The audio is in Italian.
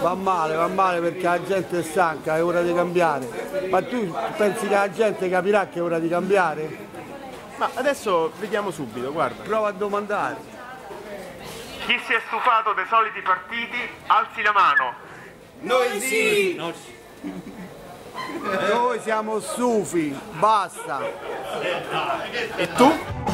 Va male, va male perché la gente è stanca, è ora di cambiare. Ma tu pensi che la gente capirà che è ora di cambiare? Ma adesso vediamo subito, guarda. Prova a domandare. Chi si è stufato dei soliti partiti, alzi la mano. Noi sì! Noi siamo stufi, basta. E tu?